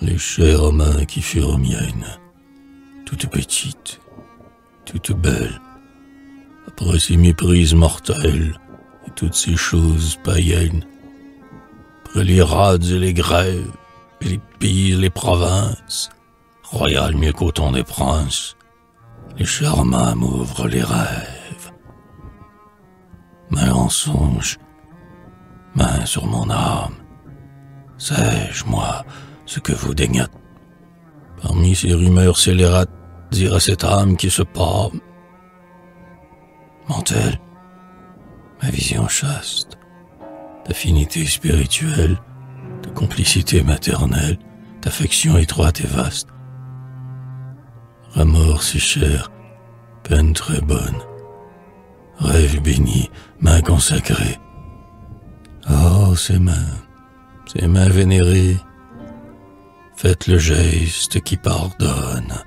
les chères mains qui furent miennes, toutes petites, toutes belles, après ces méprises mortelles et toutes ces choses païennes, après les rades et les grèves, et les pays et les provinces, royal mieux qu'au temps des princes, les chères mains m'ouvrent les rêves. Main en songe, main sur mon âme, sais-je, moi, ce que vous daignâtes. Parmi ces rumeurs scélérates, dire cette âme qui se pâme. Ment-elle Ma vision chaste, d'affinité spirituelle, de complicité maternelle, d'affection étroite et vaste. Remords si cher, peine très bonne, rêve béni, main consacrée. Oh, ces mains, ces mains vénérées, Faites le geste qui pardonne.